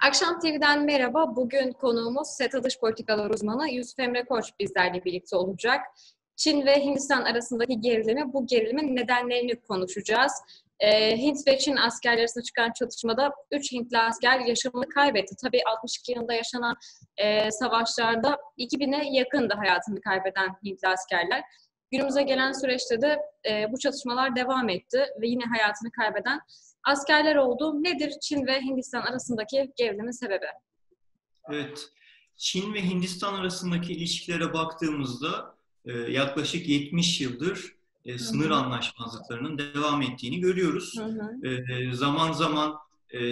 Akşam TV'den merhaba. Bugün konuğumuz SETA Dış Politikalar uzmanı Yusuf Emre Koç bizlerle birlikte olacak. Çin ve Hindistan arasındaki gerilimi, bu gerilimin nedenlerini konuşacağız. Ee, Hint ve Çin askerleri arasında çıkan çatışmada 3 Hintli asker yaşamını kaybetti. Tabii 62 yılında yaşanan e, savaşlarda 2000'e yakındı hayatını kaybeden Hintli askerler. Günümüze gelen süreçte de e, bu çatışmalar devam etti ve yine hayatını kaybeden askerler oldu. Nedir Çin ve Hindistan arasındaki gerilimin sebebi? Evet, Çin ve Hindistan arasındaki ilişkilere baktığımızda e, yaklaşık 70 yıldır e, sınır hı hı. anlaşmazlıklarının devam ettiğini görüyoruz. Hı hı. E, zaman zaman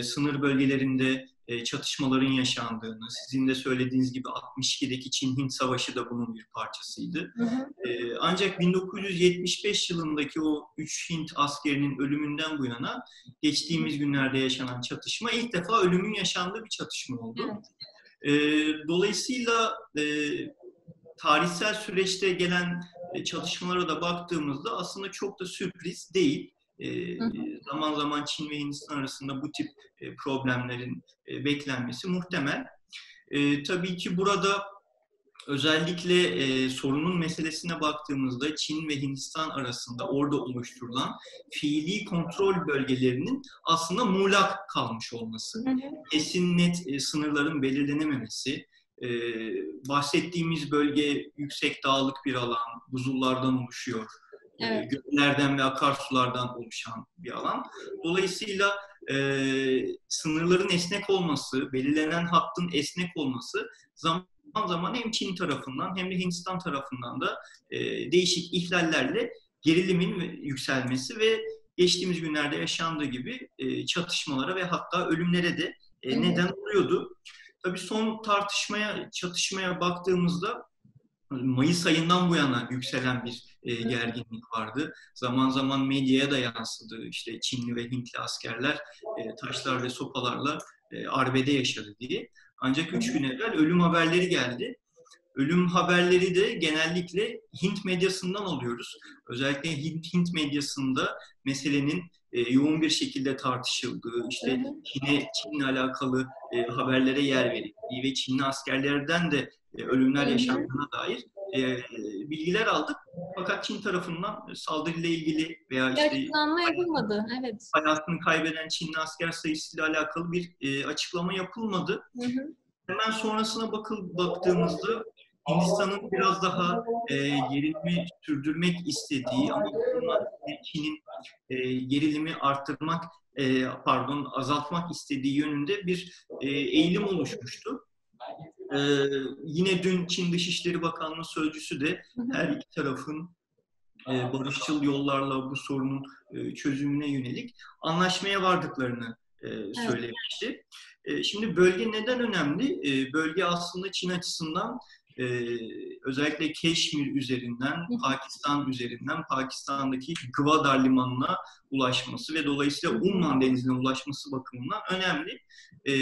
sınır bölgelerinde çatışmaların yaşandığını, sizin de söylediğiniz gibi 62'deki Çin-Hint Savaşı da bunun bir parçasıydı. Hı hı. Ancak 1975 yılındaki o 3 Hint askerinin ölümünden bu yana geçtiğimiz günlerde yaşanan çatışma ilk defa ölümün yaşandığı bir çatışma oldu. Evet. Dolayısıyla tarihsel süreçte gelen çalışmalara da baktığımızda aslında çok da sürpriz değil. E, zaman zaman Çin ve Hindistan arasında bu tip e, problemlerin e, beklenmesi muhtemel. E, tabii ki burada özellikle e, sorunun meselesine baktığımızda Çin ve Hindistan arasında orada oluşturulan fiili kontrol bölgelerinin aslında muğlak kalmış olması, kesin net e, sınırların belirlenememesi, e, bahsettiğimiz bölge yüksek dağlık bir alan, buzullardan oluşuyor Evet. Göllerden ve akarsulardan oluşan bir alan. Dolayısıyla e, sınırların esnek olması, belirlenen hattın esnek olması zaman zaman hem Çin tarafından hem de Hindistan tarafından da e, değişik ihlallerle gerilimin yükselmesi ve geçtiğimiz günlerde yaşandığı gibi e, çatışmalara ve hatta ölümlere de e, neden oluyordu. Tabii son tartışmaya, çatışmaya baktığımızda Mayıs ayından bu yana yükselen bir e, gerginlik vardı. Zaman zaman medyaya da yansıdı. İşte Çinli ve Hintli askerler e, taşlar ve sopalarla e, arbede yaşadı diye. Ancak üç gün evvel ölüm haberleri geldi. Ölüm haberleri de genellikle Hint medyasından alıyoruz. Özellikle Hint, Hint medyasında meselenin e, yoğun bir şekilde tartışıldığı, işte Çin'e Çin'le alakalı e, haberlere yer verildiği ve Çinli askerlerden de e, ölümler yaşandığına dair e, bilgiler aldık. Fakat Çin tarafından saldırıyla ilgili veya işte açıklama yapılmadı. Evet. Hayatını kaybeden Çinli asker sayısıyla alakalı bir e, açıklama yapılmadı. Hı hı. Hemen sonrasına bakıl baktığımızda Hindistan'ın biraz daha e, gerilimi sürdürmek istediği ama Çin'in e, gerilimi arttırmak e, pardon azaltmak istediği yönünde bir e, eğilim oluşmuştu. Ee, yine dün Çin Dışişleri Bakanlığı sözcüsü de her iki tarafın e, barışçıl yollarla bu sorunun e, çözümüne yönelik anlaşmaya vardıklarını e, söylemişti. E, şimdi bölge neden önemli? E, bölge aslında Çin açısından e, özellikle Keşmir üzerinden, Pakistan üzerinden Pakistan'daki Gwadar limanına ulaşması ve dolayısıyla Umman denizine ulaşması bakımından önemli. E,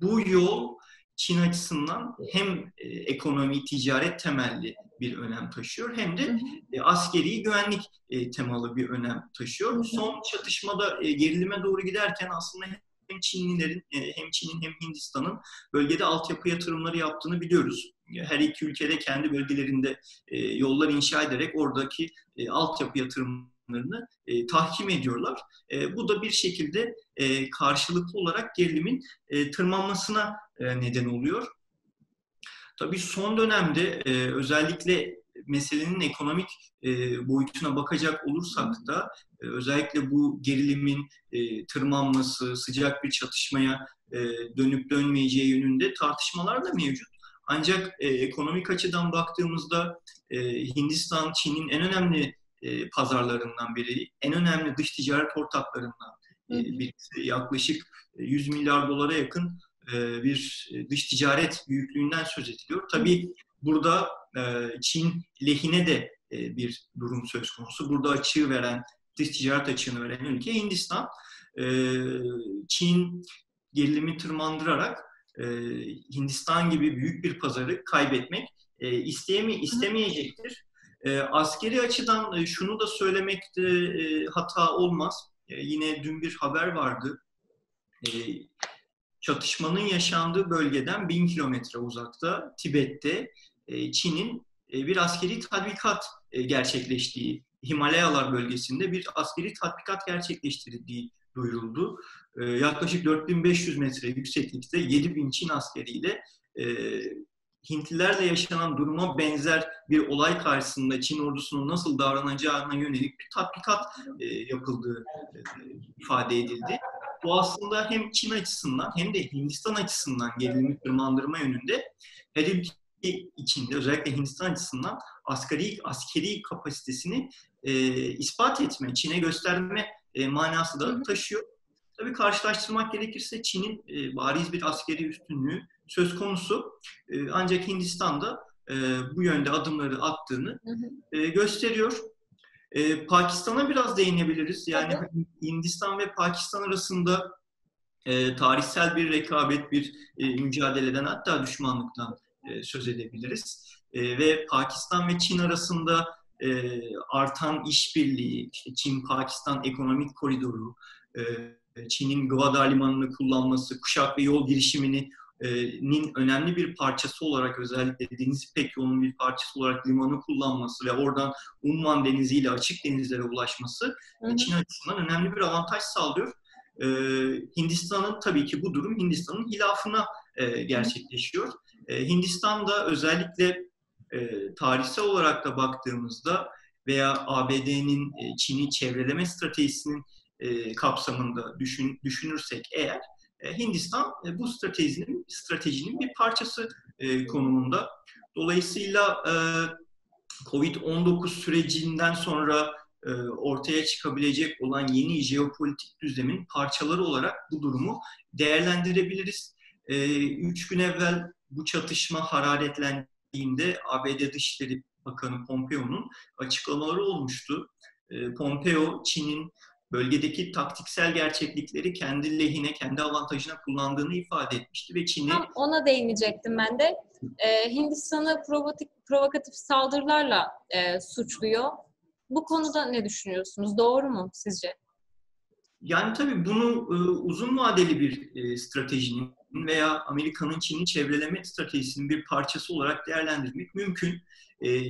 bu yol Çin açısından hem e, ekonomi, ticaret temelli bir önem taşıyor hem de e, askeri güvenlik e, temalı bir önem taşıyor. Son çatışmada gerilime doğru giderken aslında hem Çinlilerin hem Çin'in hem Hindistan'ın bölgede altyapı yatırımları yaptığını biliyoruz. Her iki ülkede kendi bölgelerinde yollar inşa ederek oradaki altyapı yatırımları planlarını e, tahkim ediyorlar. E, bu da bir şekilde e, karşılıklı olarak gerilimin e, tırmanmasına e, neden oluyor. Tabii son dönemde e, özellikle meselenin ekonomik e, boyutuna bakacak olursak da e, özellikle bu gerilimin e, tırmanması, sıcak bir çatışmaya e, dönüp dönmeyeceği yönünde tartışmalar da mevcut. Ancak e, ekonomik açıdan baktığımızda e, Hindistan, Çin'in en önemli e, pazarlarından biri, en önemli dış ticaret ortaklarından e, birisi. Yaklaşık 100 milyar dolara yakın e, bir dış ticaret büyüklüğünden söz ediliyor. Tabii burada e, Çin lehine de e, bir durum söz konusu. Burada açığı veren, dış ticaret açığını veren ülke Hindistan. E, Çin gerilimi tırmandırarak e, Hindistan gibi büyük bir pazarı kaybetmek e, isteyeme, istemeyecektir. E, askeri açıdan e, şunu da söylemekte e, hata olmaz. E, yine dün bir haber vardı. E, çatışmanın yaşandığı bölgeden bin kilometre uzakta Tibet'te e, Çin'in e, bir askeri tatbikat e, gerçekleştiği, Himalayalar bölgesinde bir askeri tatbikat gerçekleştirildiği duyuruldu. E, yaklaşık 4500 metre yükseklikte 7000 Çin askeriyle e, Hintlilerle yaşanan duruma benzer bir olay karşısında Çin ordusunun nasıl davranacağına yönelik bir tatbikat e, yapıldığı e, ifade edildi. Bu aslında hem Çin açısından hem de Hindistan açısından gerilimi tırmandırma yönünde her ülke içinde özellikle Hindistan açısından askeri askeri kapasitesini e, ispat etme, Çin'e gösterme e, manası da taşıyor. Tabii karşılaştırmak gerekirse Çin'in e, bariz bir askeri üstünlüğü söz konusu. E, ancak Hindistan'da e, bu yönde adımları attığını e, gösteriyor. E, Pakistan'a biraz değinebiliriz. Yani Tabii. Hindistan ve Pakistan arasında e, tarihsel bir rekabet, bir e, mücadeleden hatta düşmanlıktan e, söz edebiliriz. E, ve Pakistan ve Çin arasında e, artan işbirliği, işte Çin-Pakistan ekonomik koridoru, e, Çin'in Gwadar Limanı'nı kullanması, kuşak ve yol girişimini nin önemli bir parçası olarak özellikle Deniz İpek yolunun bir parçası olarak limanı kullanması ve oradan Umman Denizi ile açık denizlere ulaşması hı hı. Çin açısından önemli bir avantaj sağlıyor. Ee, Hindistan'ın tabii ki bu durum Hindistan'ın hilafına e, gerçekleşiyor. Ee, Hindistan'da özellikle e, tarihsel olarak da baktığımızda veya ABD'nin e, Çin'i çevreleme stratejisinin e, kapsamında düşün, düşünürsek eğer Hindistan e, bu stratejinin stratejinin bir parçası e, konumunda. Dolayısıyla Covid-19 sürecinden sonra ortaya çıkabilecek olan yeni jeopolitik düzlemin parçaları olarak bu durumu değerlendirebiliriz. Üç gün evvel bu çatışma hararetlendiğinde ABD Dışişleri Bakanı Pompeo'nun açıklamaları olmuştu. Pompeo, Çin'in bölgedeki taktiksel gerçeklikleri kendi lehine, kendi avantajına kullandığını ifade etmişti ve Çin'i... Tam ona değinecektim ben de. Ee, Hindistan'ı provokatif, provokatif saldırılarla e, suçluyor. Bu konuda ne düşünüyorsunuz? Doğru mu sizce? Yani tabii bunu e, uzun vadeli bir e, stratejinin veya Amerika'nın Çin'i çevreleme stratejisinin bir parçası olarak değerlendirmek mümkün. E,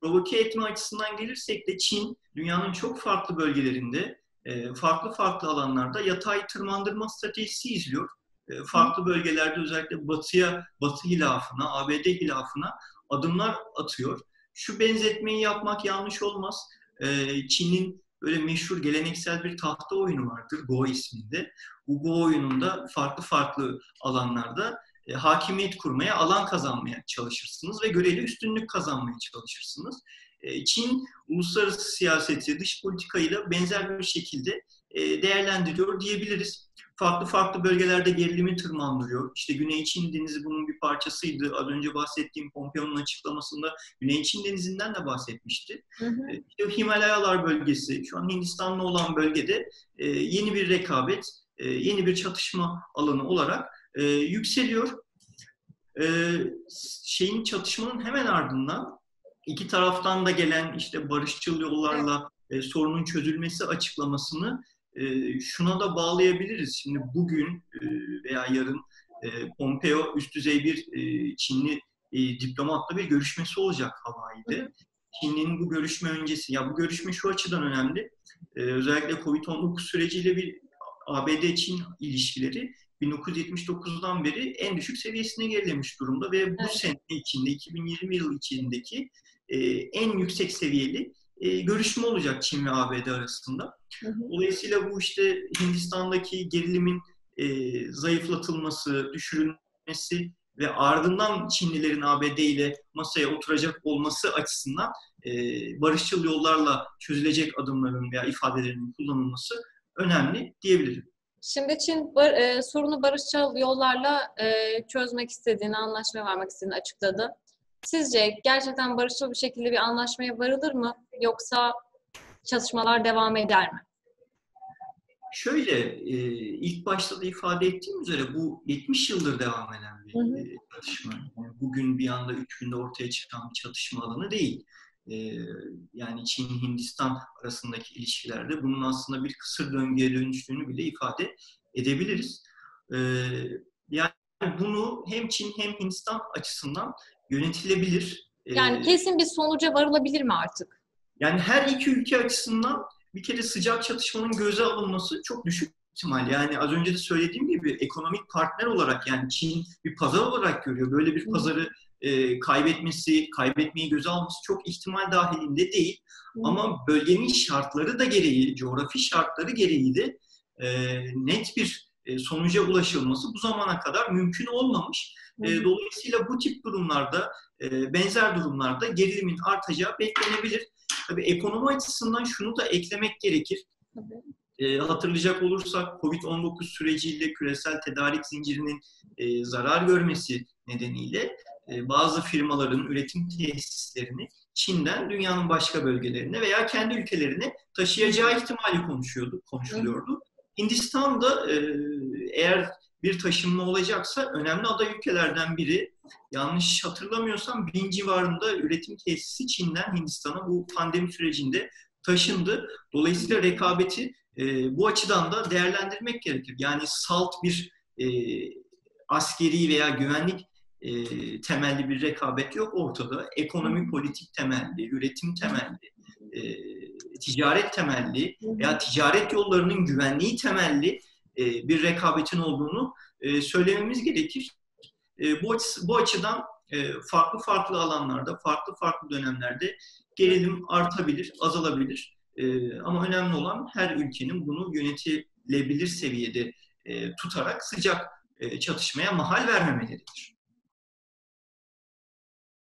provoke etme açısından gelirsek de Çin dünyanın çok farklı bölgelerinde e, farklı farklı alanlarda yatay tırmandırma stratejisi izliyor. E, farklı bölgelerde özellikle batıya, batı hilafına, ABD hilafına adımlar atıyor. Şu benzetmeyi yapmak yanlış olmaz. E, Çin'in böyle meşhur geleneksel bir tahta oyunu vardır Go isminde. Bu Go oyununda farklı farklı alanlarda e, hakimiyet kurmaya, alan kazanmaya çalışırsınız ve göreli üstünlük kazanmaya çalışırsınız. E, Çin uluslararası siyaseti, dış politikayla benzer bir şekilde e, değerlendiriyor diyebiliriz. Farklı farklı bölgelerde gerilimi tırmandırıyor. İşte Güney Çin Denizi bunun bir parçasıydı. Az önce bahsettiğim Pompeo'nun açıklamasında Güney Çin Denizi'nden de bahsetmişti. Hı hı. E, işte Himalayalar bölgesi, şu an Hindistan'la olan bölgede yeni bir rekabet, yeni bir çatışma alanı olarak yükseliyor. Şeyin çatışmanın hemen ardından iki taraftan da gelen işte barışçıl yollarla e, sorunun çözülmesi açıklamasını e, şuna da bağlayabiliriz. Şimdi bugün e, veya yarın e, Pompeo üst düzey bir e, Çinli e, diplomatla bir görüşmesi olacak Hawaii'de. Çin'in bu görüşme öncesi, ya bu görüşme şu açıdan önemli. E, özellikle Covid-19 süreciyle bir ABD-Çin ilişkileri 1979'dan beri en düşük seviyesine gerilemiş durumda ve bu evet. sene içinde 2020 yıl içindeki e, en yüksek seviyeli e, görüşme olacak Çin ve ABD arasında. Hı hı. Dolayısıyla bu işte Hindistan'daki gerilimin e, zayıflatılması, düşürülmesi ve ardından Çinlilerin ABD ile masaya oturacak olması açısından e, barışçıl yollarla çözülecek adımların veya ifadelerin kullanılması önemli diyebilirim. Şimdi Çin bar, e, sorunu barışçıl yollarla e, çözmek istediğini, anlaşmaya varmak istediğini açıkladı. Sizce gerçekten barışçıl bir şekilde bir anlaşmaya varılır mı? Yoksa çatışmalar devam eder mi? Şöyle, e, ilk başta da ifade ettiğim üzere bu 70 yıldır devam eden bir hı hı. E, çatışma. Yani bugün bir anda üç günde ortaya çıkan bir çatışma alanı değil. E, yani Çin-Hindistan arasındaki ilişkilerde bunun aslında bir kısır döngüye dönüştüğünü bile ifade edebiliriz. E, yani bunu hem Çin hem Hindistan açısından yönetilebilir. Yani ee, kesin bir sonuca varılabilir mi artık? Yani her iki ülke açısından bir kere sıcak çatışmanın göze alınması çok düşük ihtimal. Yani az önce de söylediğim gibi ekonomik partner olarak yani Çin bir pazar olarak görüyor. Böyle bir pazarı e, kaybetmesi, kaybetmeyi göze alması çok ihtimal dahilinde değil. Hı. Ama bölgenin şartları da gereği, coğrafi şartları gereği de e, net bir e, sonuca ulaşılması bu zamana kadar mümkün olmamış. E, dolayısıyla bu tip durumlarda, e, benzer durumlarda gerilimin artacağı beklenebilir. Tabii ekonomi açısından şunu da eklemek gerekir. E, hatırlayacak olursak COVID-19 süreciyle küresel tedarik zincirinin zarar görmesi nedeniyle bazı firmaların üretim tesislerini Çin'den dünyanın başka bölgelerine veya kendi ülkelerine taşıyacağı ihtimali konuşuyordu, konuşuluyordu. Hindistan'da e, eğer bir taşınma olacaksa önemli aday ülkelerden biri. Yanlış hatırlamıyorsam bin civarında üretim tesisi Çin'den Hindistan'a bu pandemi sürecinde taşındı. Dolayısıyla rekabeti e, bu açıdan da değerlendirmek gerekir. Yani salt bir e, askeri veya güvenlik e, temelli bir rekabet yok ortada. Ekonomi politik temelli, üretim temelli, e, ticaret temelli veya ticaret yollarının güvenliği temelli e, bir rekabetin olduğunu e, söylememiz gerekir. E, bu, açı, bu açıdan e, farklı farklı alanlarda, farklı farklı dönemlerde gerilim artabilir, azalabilir. E, ama önemli olan her ülkenin bunu yönetilebilir seviyede e, tutarak sıcak e, çatışmaya mahal vermemeleridir.